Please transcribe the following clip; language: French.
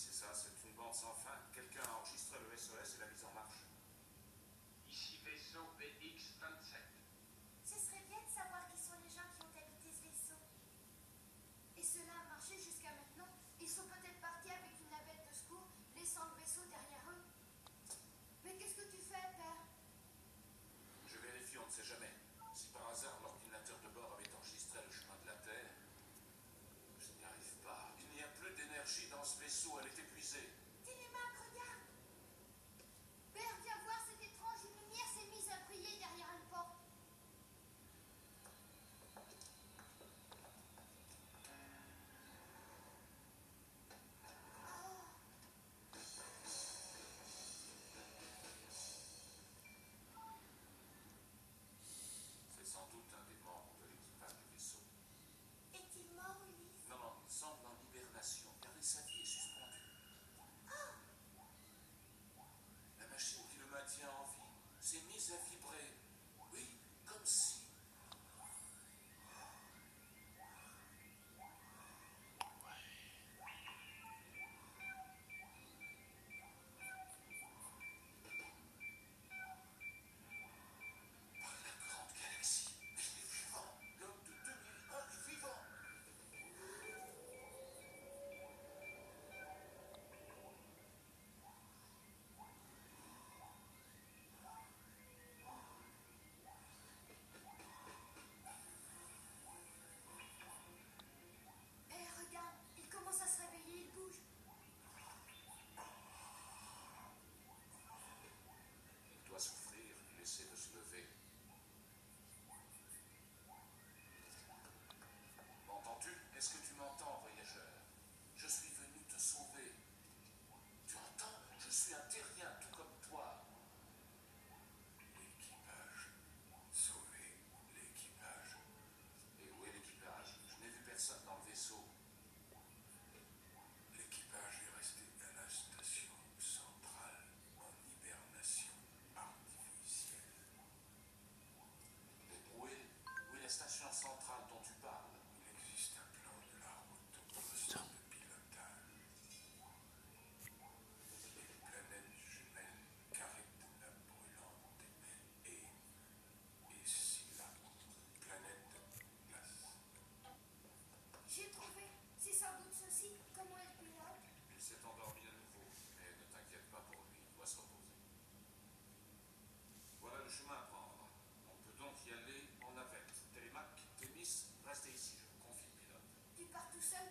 c'est ça, c'est une bande sans fin. Quelqu'un a enregistré le SOS et la mise en marche. Ici vaisseau BX-27. Ce serait bien de savoir qui sont les gens qui ont habité ce vaisseau. Et cela a marché jusqu'à maintenant. Ils sont peut-être partis avec une navette de secours, laissant le vaisseau derrière eux. Mais qu'est-ce que tu fais, père? Je vérifie, on ne sait jamais. part tout seul,